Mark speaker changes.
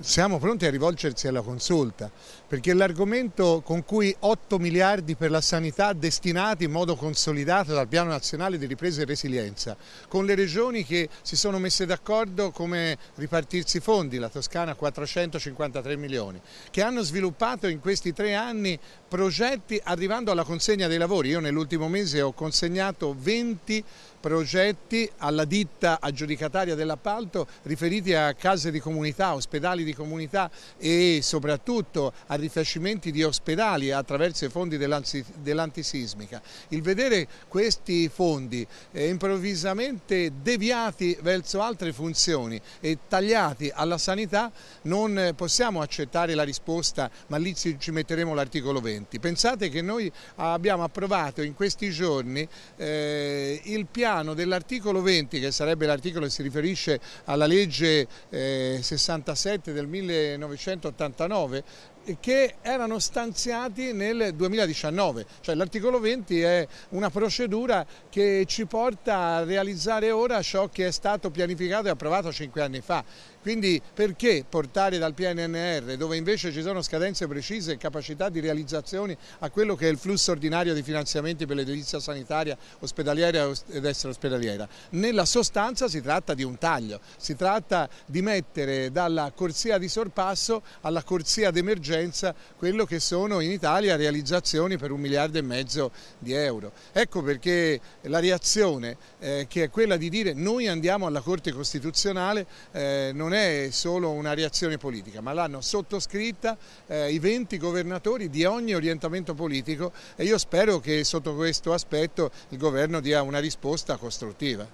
Speaker 1: siamo pronti a rivolgersi alla consulta, perché l'argomento con cui 8 miliardi per la sanità destinati in modo consolidato dal Piano Nazionale di Ripresa e Resilienza, con le regioni che si sono messe d'accordo come ripartirsi i fondi, la Toscana 453 milioni, che hanno sviluppato in questi tre anni progetti arrivando alla consegna dei lavori. Io nell'ultimo mese ho consegnato 20 progetti alla ditta aggiudicataria dell'appalto riferiti a case di comunità, ospedali di comunità e soprattutto a rifacimenti di ospedali attraverso i fondi dell'antisismica. Il vedere questi fondi eh, improvvisamente deviati verso altre funzioni e tagliati alla sanità non possiamo accettare la risposta ma lì ci metteremo l'articolo 20. Pensate che noi abbiamo approvato in questi giorni eh, il piano piano dell'articolo 20, che sarebbe l'articolo che si riferisce alla legge eh, 67 del 1989, che erano stanziati nel 2019, cioè l'articolo 20 è una procedura che ci porta a realizzare ora ciò che è stato pianificato e approvato cinque anni fa. Quindi perché portare dal PNNR, dove invece ci sono scadenze precise e capacità di realizzazione, a quello che è il flusso ordinario di finanziamenti per l'edilizia sanitaria, ospedaliera ed extraospedaliera? Nella sostanza si tratta di un taglio, si tratta di mettere dalla corsia di sorpasso alla corsia d'emergenza emergenza quello che sono in Italia realizzazioni per un miliardo e mezzo di euro. Ecco perché la reazione eh, che è quella di dire noi andiamo alla Corte Costituzionale eh, non è solo una reazione politica ma l'hanno sottoscritta eh, i 20 governatori di ogni orientamento politico e io spero che sotto questo aspetto il governo dia una risposta costruttiva.